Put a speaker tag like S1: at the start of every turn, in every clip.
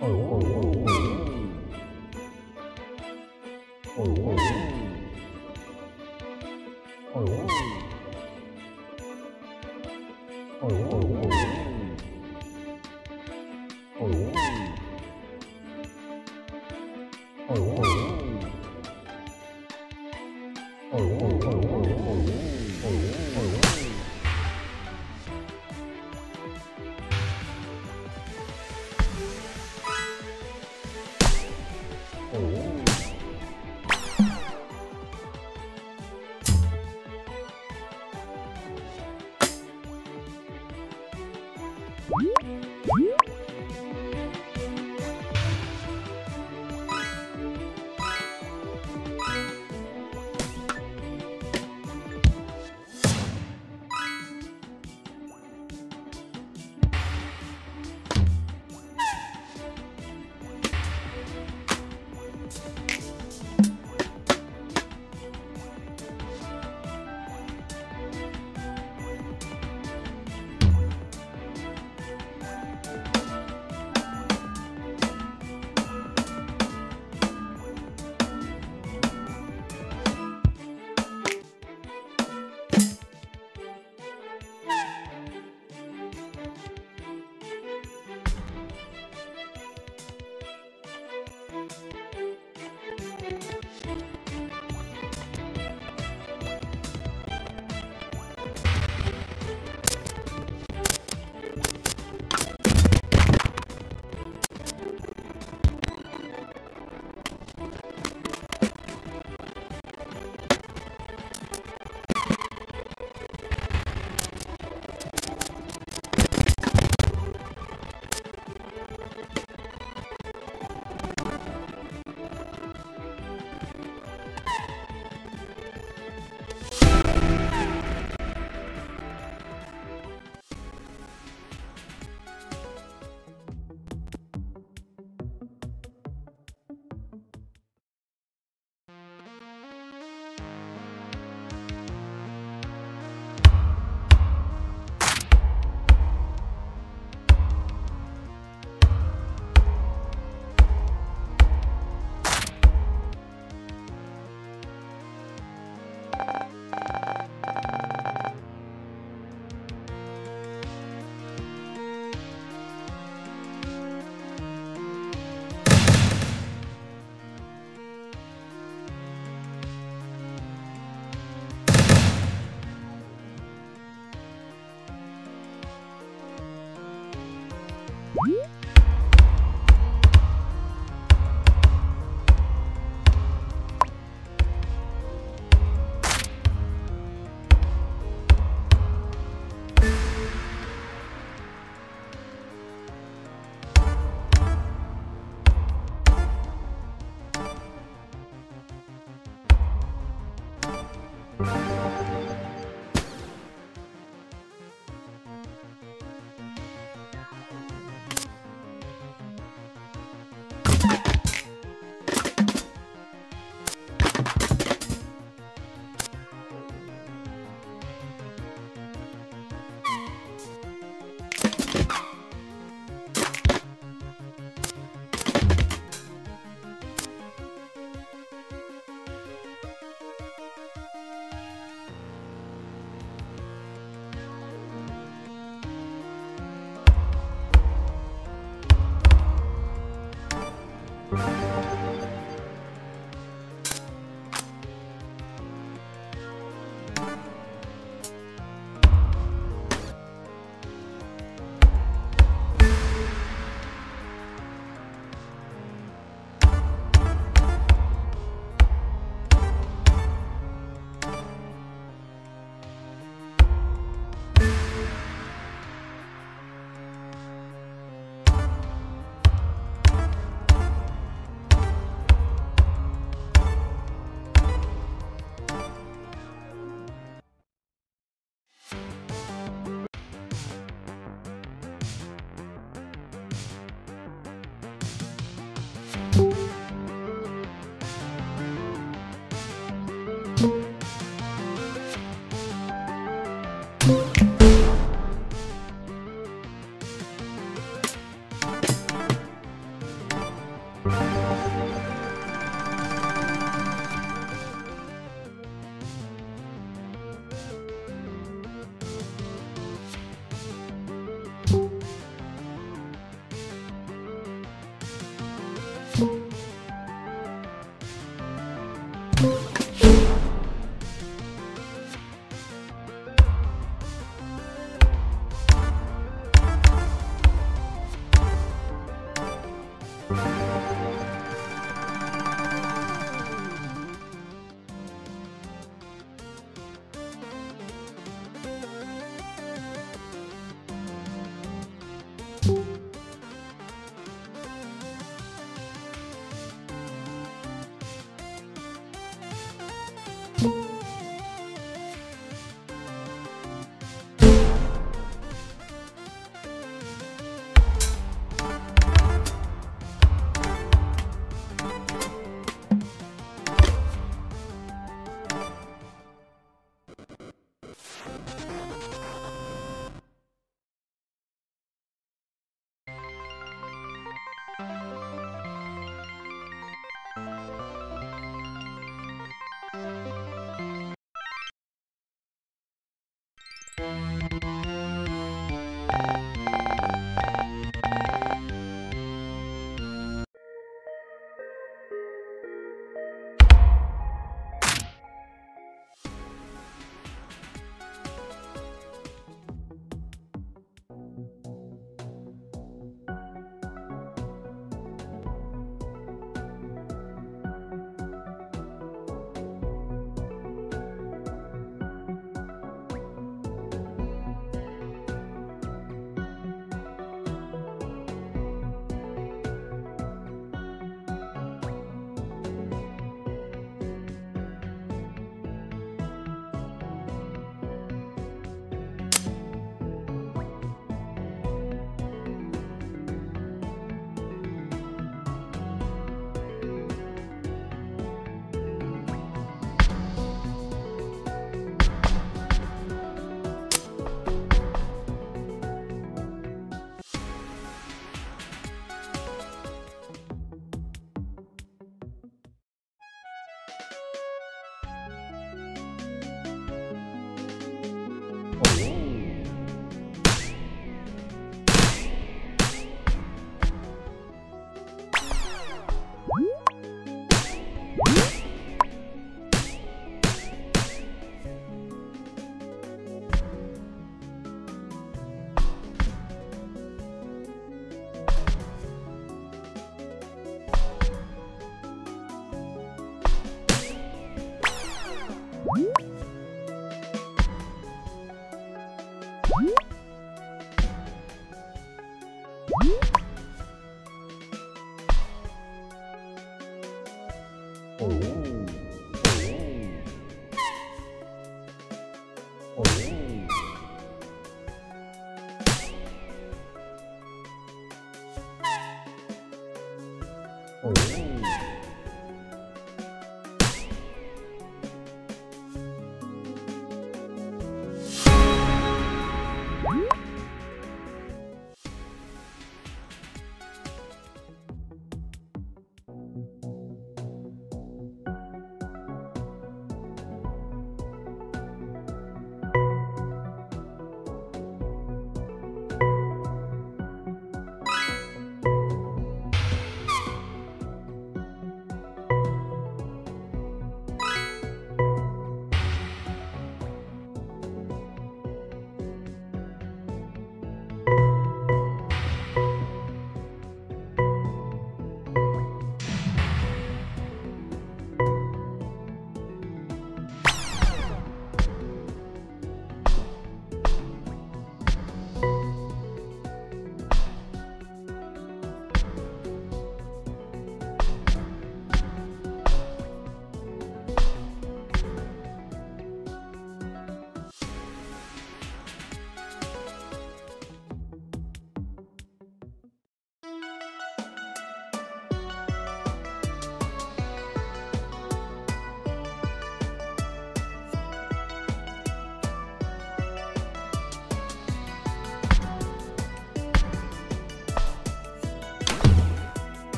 S1: Oh. Thank you.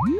S2: Woo!